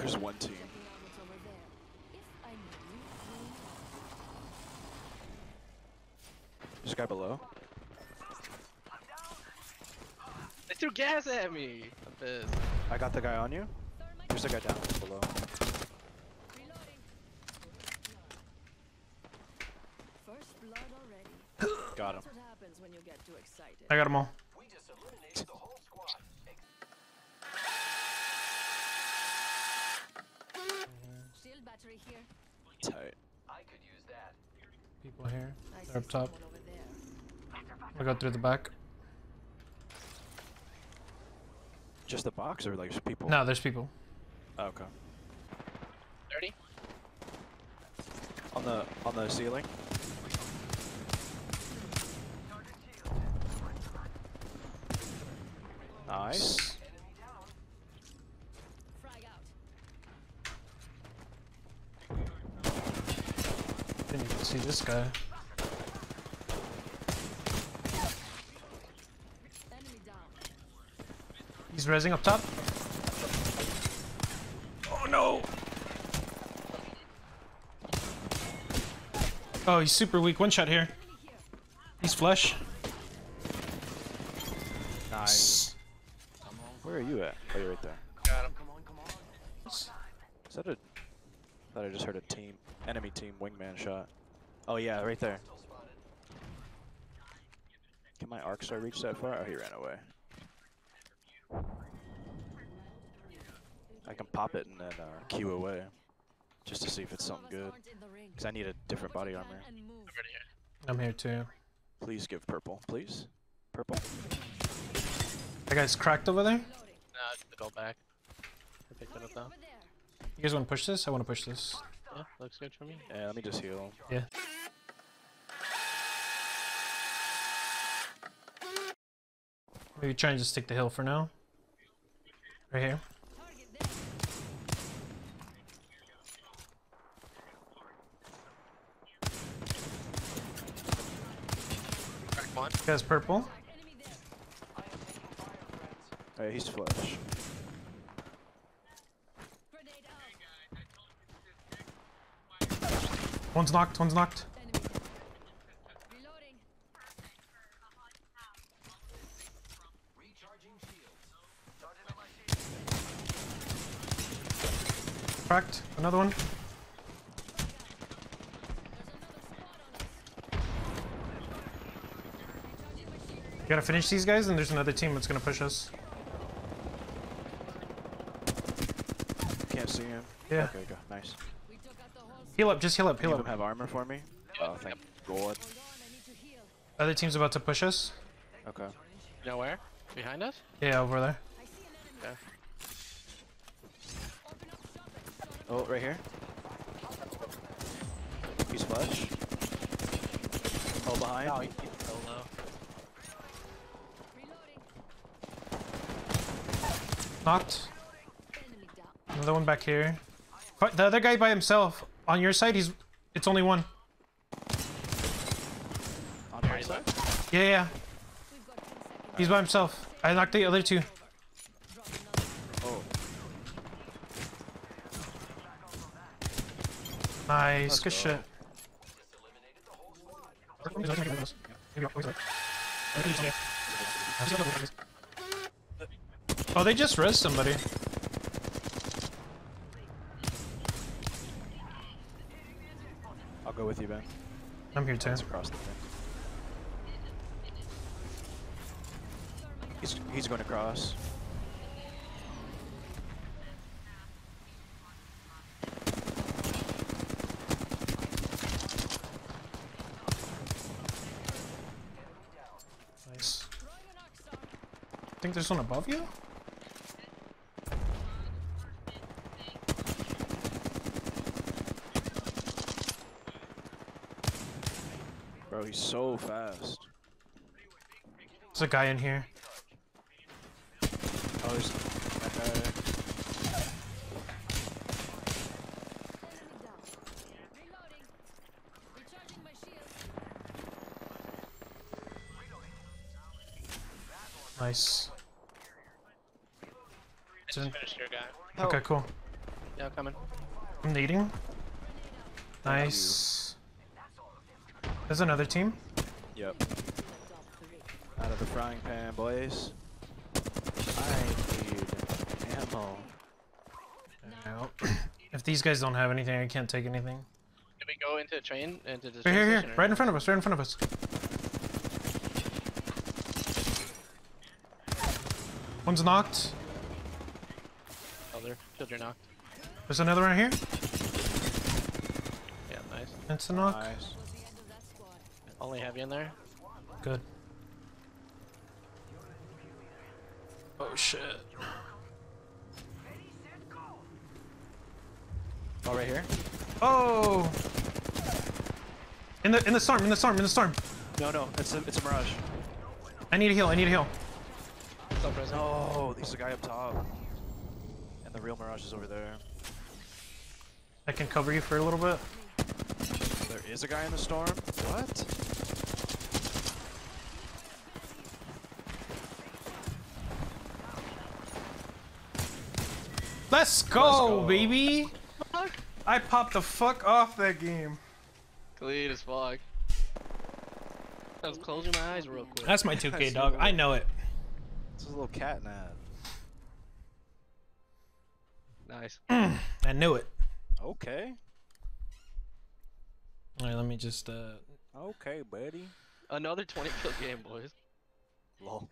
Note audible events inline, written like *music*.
There's one team. There's a guy below. They threw gas at me. I'm pissed. I got the guy on you. There's a guy down below. First blood already. Got him. That's what happens when you get too excited. I got them all. Tight. People here. I They're up top. someone over. I go through the back. Just the box or like people? No, there's people. Oh, okay. 30? On the on the ceiling. Nice. See this guy. He's resing up top. Oh no! Oh, he's super weak. One shot here. He's flesh. Nice. Where are you at? Oh, you're right there. Got him. Is that a? Thought I just heard a team, enemy team wingman shot. Oh yeah, right there. Can my arc star reach that far? Oh, he ran away. I can pop it and then uh, Q away, just to see if it's something good. aren't in the ring. Cause I need a different body armor. can and move. Here. I'm here too. Please give purple, please. Purple. That guy's cracked over there. Nah, just go back. I picked it up though. Over there. You guys want to push this? I want to push this. Yeah, looks good for me. Yeah, let me just heal. Yeah. Maybe try and just stick the hill for now. Right here. Target there. Crack one. Guy's purple. Enemy there. Alright, he's flush. Grenade out. One's knocked. One's knocked. Reloading. Cracked. Another one. There's another squad on us. Recharging my shield. You gotta finish these guys, and there's another team that's gonna push us. Can't see him. Yeah. Okay, go. Nice. We took out the whole Heal up. Just heal up. Any Heal of them up. have armor for me? Oh, thank God. I need to heal. Other team's about to push us. Okay. You know where? Behind us? Yeah, over there. I see an enemy. Okay. Open up shop and shot him. Oh, right here. He's flush. Oh, behind. Oh, he's so low. Knocked. Another one back here. The other guy by himself. On your side, he's. It's only one. On my side. Yeah, yeah. We've got 10 seconds. He's by himself. I knocked the other two. Oh, Nice. Let's Good go. shit. Oh, they just res somebody. I'll go with you, Ben. I'm here too. It's across the thing. He's he's going. Nice. An arc star. I think there's one above you. Bro, he's so fast. There's a guy in here. Oh, there's that guy. Enemy down. Reloading. Recharging my shield. Nice. Didn't- Finish your guy. Help. Okay, oh. cool. Yeah, coming. I'm needing. Nice. There's another team. Yep. Out of the frying pan, boys. I need ammo. Out. *clears throat* if these guys don't have anything, I can't take anything. Did we go into a train? Into the Right train here, here, station right in front of us, right in front of us. One's knocked. There. Children knocked. There's another one here. Yeah, nice. It's a knock. Nice. Was the end of that squad. Only have you in there? Good. Oh shit. Oh, right here? Oh! In the in the storm, in the storm, in the storm. No, no, it's a, it's a mirage. I need a heal, I need a heal. Still prison. Oh, there's a guy up top. And the real mirage is over there. I can cover you for a little bit. There is a guy in the storm? What? Let's go, go. baby! Fuck. I popped the fuck off that game. Clean as fuck. I was closing my eyes real quick. That's my 2K dog. I know it. This is a little cat nap. Nice. *clears throat* I knew it. Okay. Alright, let me just uh Okay, buddy. Another 20 kill game, boys. Lol.